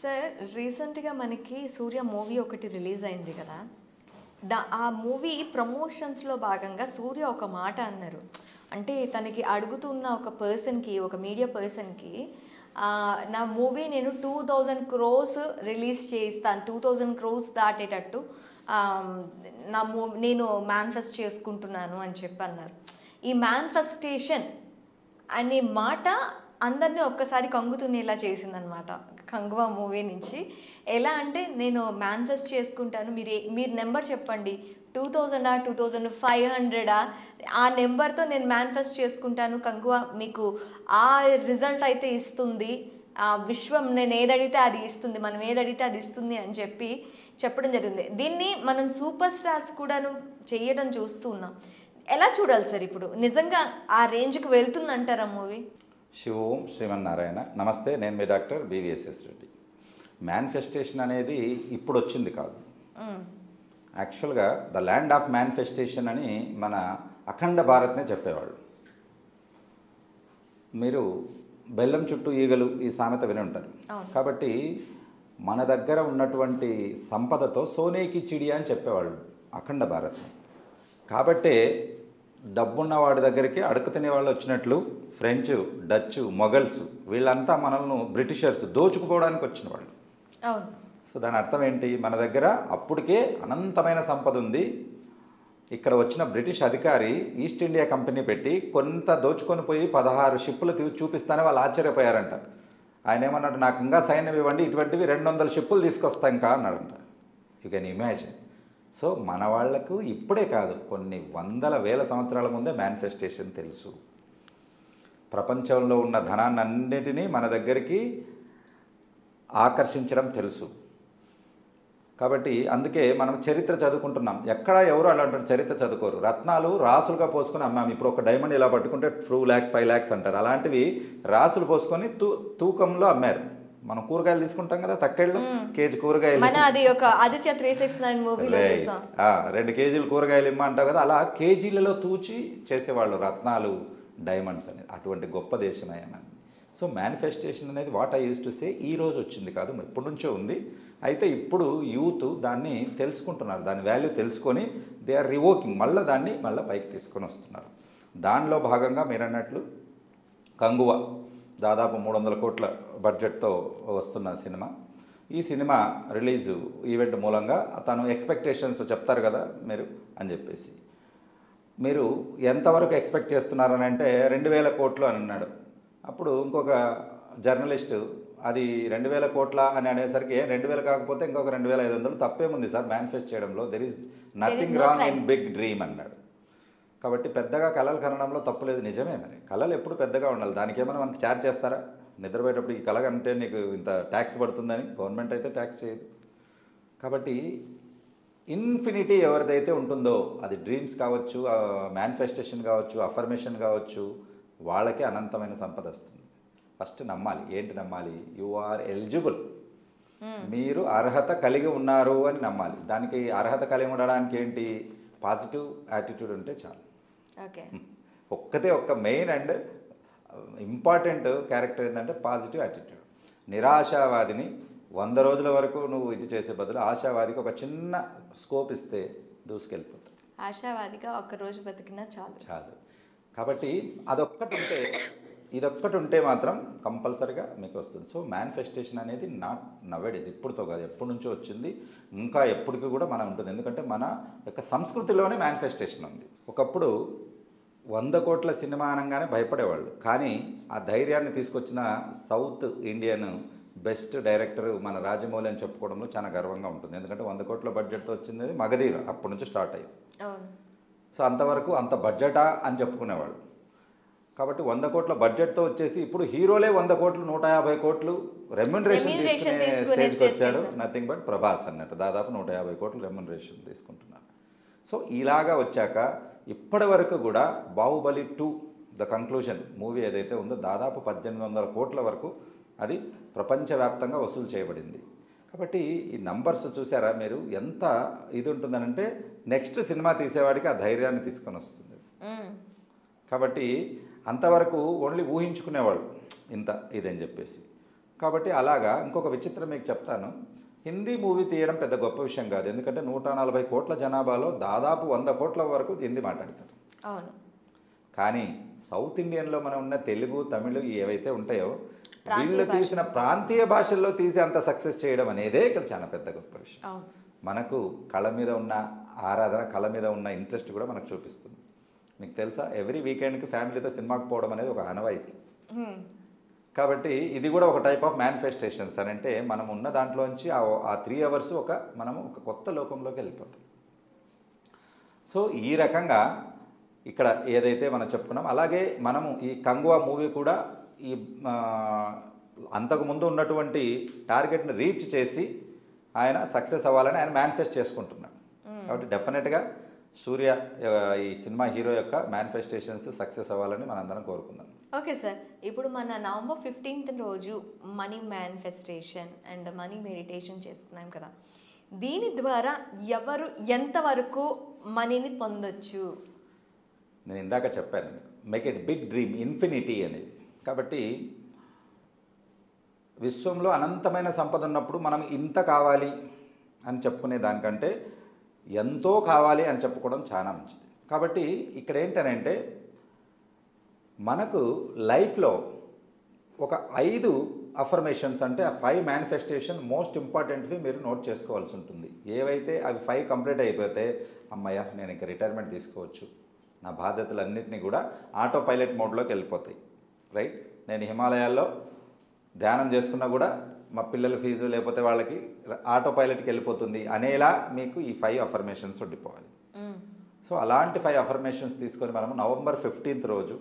Sir రీసెంట్గా మనకి సూర్య movie ఒకటి రిలీజ్ అయింది కదా. దా ఆ మూవీ ప్రమోషన్స్లో భాగంగా సూర్య ఒక మాట అన్నారు. అంటే తనకి అడుగుతున్న ఒక పర్సన్కి ఒక మీడియా పర్సన్కి నా మూవీ నేను టూ థౌజండ్ క్రోస్ రిలీజ్ చేయిస్తాను. టూ థౌజండ్ క్రోస్ దాటేటట్టు నా మూ నేను మేనిఫెస్ట్ చేసుకుంటున్నాను అని చెప్పి అన్నారు ఈ మేనిఫెస్టేషన్ అనే మాట అందరినీ ఒక్కసారి కంగుతునేలా చేసిందనమాట. కంగువా మూవీ నుంచి. ఎలా అంటే నేను మేనిఫెస్ట్ చేసుకుంటాను. మీరు మీరు నెంబర్ చెప్పండి. టూ థౌజండా టూ థౌజండ్ ఫైవ్ హండ్రెడా ఆ? నెంబర్తో నేను మేనిఫెస్ట్ చేసుకుంటాను. కంగువా మీకు ఆ రిజల్ట్ అయితే ఇస్తుంది. ఆ విశ్వం నేను ఏదడిగితే అది ఇస్తుంది. మనం ఏదడిగితే అది ఇస్తుంది అని చెప్పి చెప్పడం జరిగింది. దీన్ని మనం సూపర్ స్టార్స్ కూడాను చేయడం చూస్తూ ఉన్నాం. ఎలా చూడాలి సార్ ఇప్పుడు? నిజంగా ఆ రేంజ్కి వెళ్తుందంటారా మూవీ? శివ శ్రీమన్నారాయణ. నమస్తే నేను మీ డాక్టర్ బీవీఎస్ఎస్ రెడ్డి. మేనిఫెస్టేషన్ అనేది ఇప్పుడు వచ్చింది కాదు. యాక్చువల్గా ద ల్యాండ్ ఆఫ్ మేనిఫెస్టేషన్ అని మన అఖండ భారత్నే చెప్పేవాళ్ళు. మీరు బెల్లం చుట్టూ ఈగలు ఈ సామెత విని ఉంటారు. కాబట్టి మన దగ్గర ఉన్నటువంటి సంపదతో సోనేకి చిడియా అని చెప్పేవాళ్ళు అఖండ భారత్ కాబట్టే డబ్బున్న వాడి దగ్గరికి అడుగు తినే వాళ్ళు వచ్చినట్లు ఫ్రెంచ్ డచ్ మొఘల్స్ వీళ్ళంతా మనల్ని బ్రిటిషర్స్ దోచుకుపోవడానికి వచ్చిన వాళ్ళు. అవును. సో దాని అర్థం ఏంటి? మన దగ్గర అప్పటికే అనంతమైన సంపద ఉంది. ఇక్కడ వచ్చిన బ్రిటిష్ అధికారి ఈస్ట్ ఇండియా కంపెనీ పెట్టి కొంత దోచుకొని పోయి పదహారు షిప్పులు చూపిస్తానే వాళ్ళు ఆశ్చర్యపోయారంట. ఆయన ఏమన్నాడు? నాకు ఇంకా సైన్యం ఇవ్వండి ఇటువంటివి రెండు వందల షిప్పులు తీసుకొస్తా ఇంకా అన్నాడంట. యూ కెన్ ఇమాజిన్ సో మన వాళ్ళకు ఇప్పుడే కాదు కొన్ని వందల వేల సంవత్సరాల ముందే మేనిఫెస్టేషన్ తెలుసు. ప్రపంచంలో ఉన్న ధనాన్ని అన్నిటినీ మన దగ్గరికి ఆకర్షించడం తెలుసు. కాబట్టి అందుకే మనం చరిత్ర చదువుకుంటున్నాం. ఎక్కడ ఎవరు అలాంటి చరిత్ర చదువుకోరు. రత్నాలు రాసులుగా పోసుకొని అమ్మాము ఇప్పుడు ఒక డైమండ్ ఇలా పట్టుకుంటే టూ ల్యాక్స్ ఫైవ్ ల్యాక్స్ అంటారు. అలాంటివి రాసులు పోసుకొని తూ తూకంలో అమ్మారు. మనం కూరగాయలు తీసుకుంటాం కదా తక్కేళ్ళు. కేజీ కూరగాయలు మన అది ఒక ఆదిత్య త్రీ సిక్స్ నైన్ మూవీలో రేయ్. చూసాం. ఆ, రెండు కేజీలు కూరగాయలు ఇమ్మంటావు కదా అలా కేజీలలో తూచి చేసేవాళ్ళు రత్నాలు డైమండ్స్ అనేది అటువంటి గొప్ప దేశమే మనది సో మేనిఫెస్టేషన్ అనేది what I use to say ఈ రోజు వచ్చింది కాదు ఎప్పటి నుంచో ఉంది. అయితే ఇప్పుడు యూత్ దాన్ని తెలుసుకుంటున్నారు దాని వాల్యూ తెలుసుకొని దే ఆర్ రివోకింగ్ మళ్ళీ దాన్ని మళ్ళీ పైకి తీసుకొని వస్తున్నారు. దానిలో భాగంగా మీరు అన్నట్లు కంగువ. దాదాపు మూడు వందల కోట్ల బడ్జెట్తో వస్తున్న సినిమా. ఈ సినిమా రిలీజ్ ఈవెంట్ మూలంగా తను ఎక్స్పెక్టేషన్స్ చెప్తారు కదా మీరు అని చెప్పేసి. మీరు ఎంతవరకు ఎక్స్పెక్ట్ చేస్తున్నారని అంటే రెండు వేల కోట్లు అని అన్నాడు. అప్పుడు ఇంకొక జర్నలిస్టు అది రెండు వేల కోట్ల అని అనేసరికి "ఏ, రెండు వేలు కాకపోతే ఇంకొక రెండు వేల ఐదు వందలు తప్పేముంది సార్ మేనిఫెస్ట్ చేయడంలో. There is nothing wrong. In big dream అన్నాడు. కాబట్టి పెద్దగా కళలు కనడంలో తప్పులేదు నిజమే మరి. కళలు ఎప్పుడు పెద్దగా ఉండాలి. దానికి ఏమైనా మనకి ఛార్జ్ చేస్తారా? నిద్రపోయేటప్పుడు ఈ కళ కంటే నీకు ఇంత ట్యాక్స్ పడుతుందని గవర్నమెంట్ అయితే ట్యాక్స్ చేయదు. కాబట్టి ఇన్ఫినిటీ ఎవరిదైతే ఉంటుందో అది డ్రీమ్స్ కావచ్చు మేనిఫెస్టేషన్ కావచ్చు అఫర్మేషన్ కావచ్చు వాళ్ళకే అనంతమైన సంపద వస్తుంది. ఫస్ట్ నమ్మాలి. ఏంటి నమ్మాలి? You are eligible. మీరు అర్హత కలిగి ఉన్నారు అని నమ్మాలి. దానికి అర్హత కలిగి ఉండడానికి ఏంటి? పాజిటివ్ యాటిట్యూడ్ ఉంటే చాలు. ఒక్కటే ఒక్క మెయిన్ అండ్ ఇంపార్టెంట్ క్యారెక్టర్ ఏంటంటే పాజిటివ్ యాటిట్యూడ్. నిరాశావాదిని వంద రోజుల వరకు నువ్వు ఇది చేసే బదులు ఆశావాదికి ఒక చిన్న స్కోప్ ఇస్తే దూసుకెళ్ళిపోతావు. ఆశావాదిగా ఒక్క రోజు బతికినా చాలు. చాలు. కాబట్టి అదొక్కటి ఉంటే ఇదొక్కటి ఉంటే మాత్రం కంపల్సరిగా మీకు వస్తుంది సో మేనిఫెస్టేషన్ అనేది నాట్ నవేడేస్ ఇప్పుడుతో కాదు ఎప్పటి నుంచో వచ్చింది. ఇంకా ఎప్పటికీ కూడా మనం ఉంటుంది. ఎందుకంటే మన యొక్క సంస్కృతిలోనే మేనిఫెస్టేషన్ ఉంది. ఒకప్పుడు వంద కోట్ల సినిమా అనగానే భయపడేవాళ్ళు. కానీ ఆ ధైర్యాన్ని తీసుకొచ్చిన సౌత్ ఇండియన్ బెస్ట్ డైరెక్టర్ మన రాజమౌళి అని చెప్పుకోవడంలో చాలా గర్వంగా ఉంటుంది. ఎందుకంటే వంద కోట్ల బడ్జెట్తో వచ్చింది మగధీర అప్పటి నుంచి స్టార్ట్ అయ్యింది. సో అంతవరకు అంత బడ్జెటా అని చెప్పుకునేవాళ్ళు. కాబట్టి వంద కోట్ల బడ్జెట్తో వచ్చేసి ఇప్పుడు హీరోలే వంద కోట్లు నూట యాభై కోట్లు రెమ్యునరేషన్ స్టేజ్కి వచ్చారు నథింగ్ బట్ ప్రభాస్ అన్నట్టు. దాదాపు నూట యాభై కోట్లు రెమ్యునరేషన్ తీసుకుంటున్నారు సో ఇలాగా వచ్చాక ఇప్పటి వరకు కూడా Baahubali two the conclusion movie ఏదైతే ఉందో దాదాపు పద్దెనిమిది వందల కోట్ల వరకు అది ప్రపంచవ్యాప్తంగా వసూలు చేయబడింది. కాబట్టి ఈ నంబర్స్ చూసారా మీరు? ఎంత ఇది ఉంటుందనంటే నెక్స్ట్ సినిమా తీసేవాడికి ఆ ధైర్యాన్ని తీసుకొని వస్తుంది. కాబట్టి అంతవరకు ఓన్లీ ఊహించుకునేవాళ్ళు ఇంత ఇదని చెప్పేసి. కాబట్టి అలాగా ఇంకొక విచిత్రం మీకు చెప్తాను. హిందీ మూవీ తీయడం పెద్ద గొప్ప విషయం కాదు. ఎందుకంటే నూట నలభై కోట్ల జనాభాలో దాదాపు వంద కోట్ల వరకు హిందీ మాట్లాడతారు. అవును. కానీ సౌత్ ఇండియన్లో మనం ఉన్న తెలుగు తమిళ్ ఏవైతే ఉంటాయో వీళ్ళు తీసిన ప్రాంతీయ భాషల్లో తీసి అంత సక్సెస్ చేయడం అనేదే ఇక్కడ చాలా పెద్ద గొప్ప విషయం. మనకు కళ మీద ఉన్న ఆరాధన కళ మీద ఉన్న ఇంట్రెస్ట్ కూడా మనకు చూపిస్తుంది. మీకు తెలుసా? ఎవ్రీ వీకెండ్కి ఫ్యామిలీతో సినిమాకి పోవడం అనేది ఒక ఆనవాయితీ. కాబట్టి ఇది కూడా ఒక టైప్ ఆఫ్ మేనిఫెస్టేషన్స్ అని అంటే మనం ఉన్న దాంట్లోంచి ఆ ఆ త్రీ అవర్స్ ఒక మనము ఒక కొత్త లోకంలోకి వెళ్ళిపోతాం. సో ఈ రకంగా ఇక్కడ ఏదైతే మనం చెప్పుకున్నాం అలాగే మనము ఈ కంగువా మూవీ కూడా ఈ ఆ, అంతకు ముందు ఉన్నటువంటి టార్గెట్ని రీచ్ చేసి ఆయన సక్సెస్ అవ్వాలని ఆయన మేనిఫెస్ట్ చేసుకుంటున్నాడు. కాబట్టి డెఫినెట్గా సూర్య ఈ సినిమా హీరో యొక్క మేనిఫెస్టేషన్స్ సక్సెస్ అవ్వాలని మనందరం కోరుకుందాం. Okay sir. ఇప్పుడు మన నవంబర్ ఫిఫ్టీన్త్ రోజు money manifestation and money meditation చేస్తున్నాం కదా. దీని ద్వారా ఎవరు ఎంతవరకు మనీని పొందొచ్చు? నేను ఇందాక చెప్పాను మీకు make it big dream infinity అనేది. కాబట్టి విశ్వంలో అనంతమైన సంపద ఉన్నప్పుడు మనం ఇంత కావాలి అని చెప్పుకునే దానికంటే ఎంతో కావాలి అని చెప్పుకోవడం చాలా మంచిది. కాబట్టి ఇక్కడ ఏంటనంటే మనకు లైఫ్లో ఒక ఐదు అఫర్మేషన్స్ అంటే ఆ ఫైవ్ మేనిఫెస్టేషన్ మోస్ట్ ఇంపార్టెంట్వి మీరు నోట్ చేసుకోవాల్సి ఉంటుంది. ఏవైతే అవి ఫైవ్ కంప్లీట్ అయిపోతే అమ్మయ్య నేను ఇంకా రిటైర్మెంట్ తీసుకోవచ్చు. నా బాధ్యతలన్నింటినీ కూడా ఆటో పైలట్ మోడ్లోకి వెళ్ళిపోతాయి. రైట్ నేను హిమాలయాల్లో ధ్యానం చేసుకున్నా కూడా మా పిల్లల ఫీజు లేకపోతే వాళ్ళకి ఆటో పైలట్కి వెళ్ళిపోతుంది అనేలా మీకు ఈ ఫైవ్ అఫర్మేషన్స్ ఉండిపోవాలి. సో అలాంటి ఫైవ్ అఫర్మేషన్స్ తీసుకొని మనము నవంబర్ ఫిఫ్టీన్త్ రోజు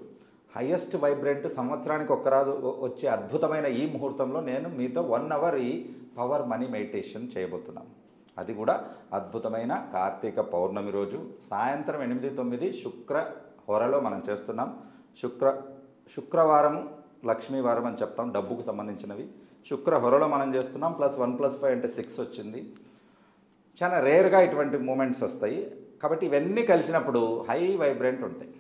హయ్యెస్ట్ వైబ్రెంట్ సంవత్సరానికి ఒక్కరాజు వచ్చే అద్భుతమైన ఈ ముహూర్తంలో నేను మీతో వన్ అవర్ ఈ పవర్ మనీ మెడిటేషన్ చేయబోతున్నాను అది కూడా అద్భుతమైన కార్తీక పౌర్ణమి రోజు సాయంత్రం ఎనిమిది తొమ్మిది శుక్ర హొరలో మనం చేస్తున్నాం. శుక్ర శుక్రవారము లక్ష్మీవారం అని చెప్తాం డబ్బుకు సంబంధించినవి. శుక్ర హొరలో మనం చేస్తున్నాం ప్లస్ వన్ ప్లస్ ఫైవ్ అంటే సిక్స్ వచ్చింది. చాలా రేర్గా ఇటువంటి మూమెంట్స్ వస్తాయి. కాబట్టి ఇవన్నీ కలిసినప్పుడు హై వైబ్రెంట్ ఉంటాయి.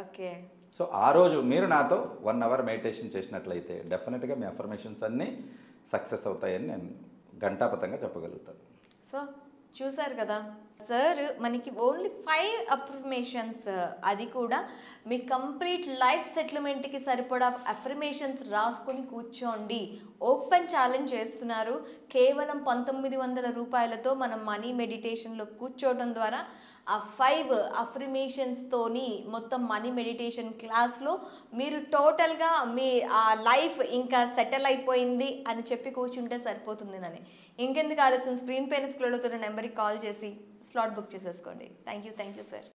ఓకే. సో ఆ రోజు మీరు నాతో వన్ అవర్ మెడిటేషన్ చేసినట్లయితే డెఫినెట్గా మీ అఫర్మేషన్స్ అన్నీ సక్సెస్ అవుతాయని నేను ఘంటాపథంగా చెప్పగలుగుతాను. సో చూసారు కదా? సార్ మనకి ఓన్లీ ఫైవ్ అఫర్మేషన్స్ అది కూడా మీ కంప్లీట్ లైఫ్ సెటిల్మెంట్కి సరిపడా అఫర్మేషన్స్ రాసుకొని కూర్చోండి. ఓపెన్ ఛాలెంజ్ చేస్తున్నారు. కేవలం పంతొమ్మిది వందల రూపాయలతో మనం మనీ మెడిటేషన్లో కూర్చోవడం ద్వారా ఆ ఫైవ్ అఫర్మేషన్స్తోని మొత్తం మనీ మెడిటేషన్ క్లాస్లో మీరు టోటల్గా మీ ఆ లైఫ్ ఇంకా సెటిల్ అయిపోయింది అని చెప్పి కూర్చుంటే సరిపోతుంది నని. ఇంకెందుకు ఆలస్యం? స్క్రీన్ పైన స్క్రోల్ అవుతున్న నెంబర్కి కాల్ చేసి స్లాట్ బుక్ చేసేసుకోండి. Thank you thank you sir